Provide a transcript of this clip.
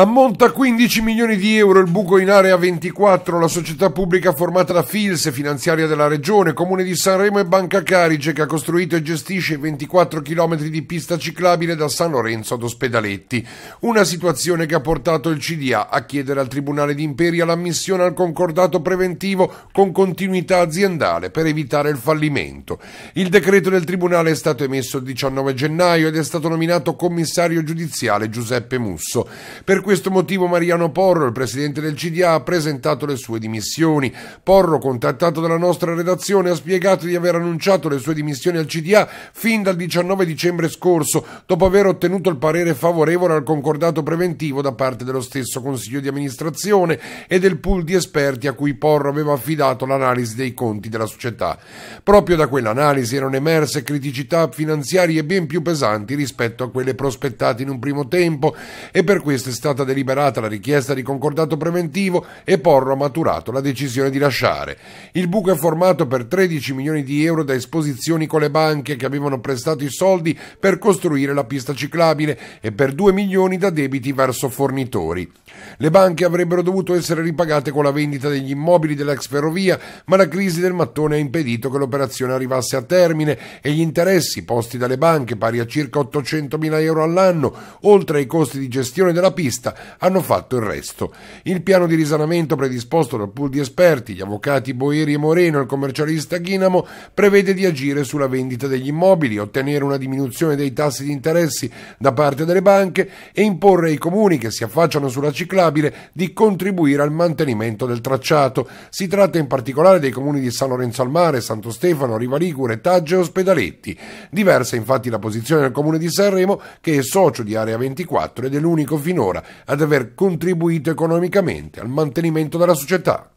Ammonta a 15 milioni di euro il buco in area 24, la società pubblica formata da Fils, finanziaria della regione, comune di Sanremo e Banca Carige che ha costruito e gestisce 24 km di pista ciclabile da San Lorenzo ad Ospedaletti. Una situazione che ha portato il CDA a chiedere al Tribunale di Imperia l'ammissione al concordato preventivo con continuità aziendale per evitare il fallimento. Il decreto del Tribunale è stato emesso il 19 gennaio ed è stato nominato commissario giudiziale Giuseppe Musso. Per questo motivo Mariano Porro, il presidente del CDA, ha presentato le sue dimissioni. Porro, contattato dalla nostra redazione, ha spiegato di aver annunciato le sue dimissioni al CDA fin dal 19 dicembre scorso, dopo aver ottenuto il parere favorevole al concordato preventivo da parte dello stesso Consiglio di amministrazione e del pool di esperti a cui Porro aveva affidato l'analisi dei conti della società. Proprio da quell'analisi erano emerse criticità finanziarie ben più pesanti rispetto a quelle prospettate in un primo tempo e per questo è stato stata deliberata la richiesta di concordato preventivo e Porro ha maturato la decisione di lasciare. Il buco è formato per 13 milioni di euro da esposizioni con le banche che avevano prestato i soldi per costruire la pista ciclabile e per 2 milioni da debiti verso fornitori. Le banche avrebbero dovuto essere ripagate con la vendita degli immobili dell'ex ferrovia, ma la crisi del mattone ha impedito che l'operazione arrivasse a termine e gli interessi posti dalle banche, pari a circa 800 mila euro all'anno, oltre ai costi di gestione della pista, vista hanno fatto il resto. Il piano di risanamento predisposto dal pool di esperti, gli avvocati Boeri e Moreno e il commercialista Ghinamo, prevede di agire sulla vendita degli immobili, ottenere una diminuzione dei tassi di interessi da parte delle banche e imporre ai comuni che si affacciano sulla ciclabile di contribuire al mantenimento del tracciato. Si tratta in particolare dei comuni di San Lorenzo al Mare, Santo Stefano, Rivaligure, Taggio e Ospedaletti. Diversa infatti la posizione del comune di Sanremo che è socio di Area 24 ed è l'unico finora ad aver contribuito economicamente al mantenimento della società.